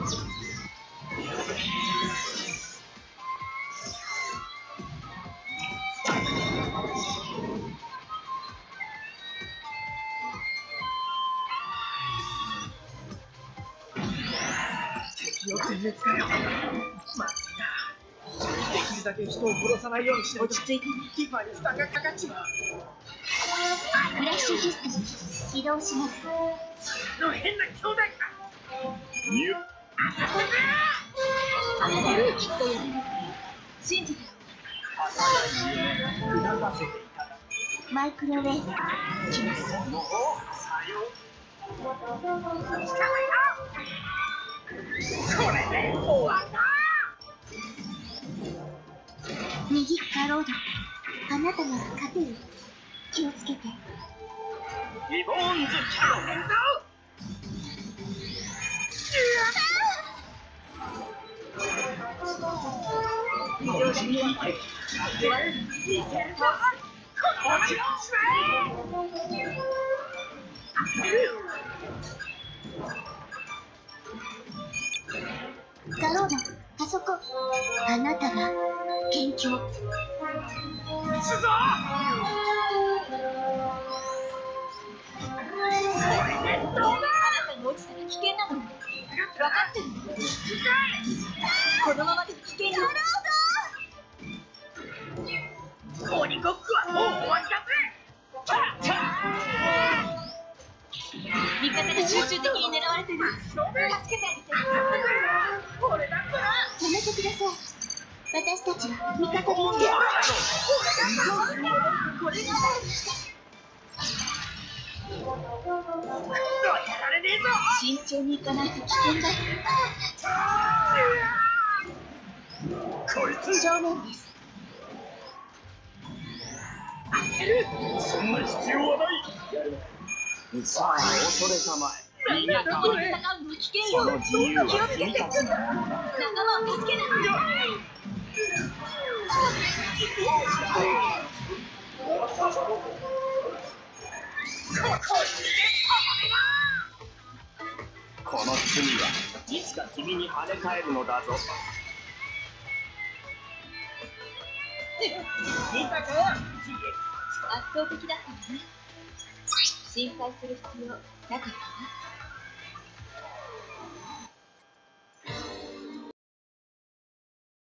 敵を全滅かよ。まずいな。できるだけ人を殺さないようにしないと落ち着いてねティファに負担がかかっちまう。フラッシュシステム起動しますの変な兄弟か。信じてマイクロウェーブ右ガロードあなたが勝てる気をつけてリボーンズキャノンガロードあそこあなたが元凶ぞ。の分かってるこのままで危険よ味方が集中的に狙われてる助けてあげて俺だったら。やめてください私たちは味方でいてこれがやられねえぞ。慎重に行かないと危険だこいつ正面ですそんな必要はないさあ恐れたまえみんな共に戦うの危険その自由は気をつけて君たちのものだ仲間を助けないこの罪はいつか君に跳ね返るのだぞ見たか。圧倒的だったね心配する必要なかったわ。